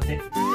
About it.